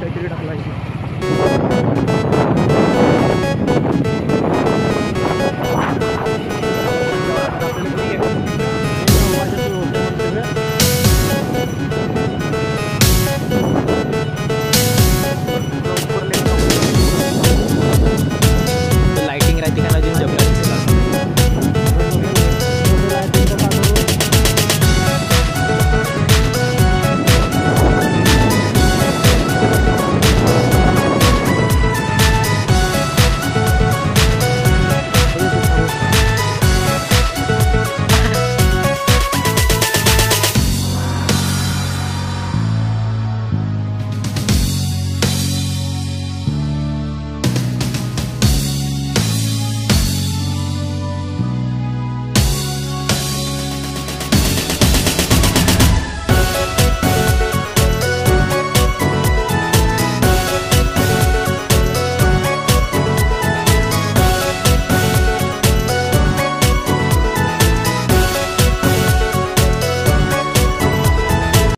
hundred secret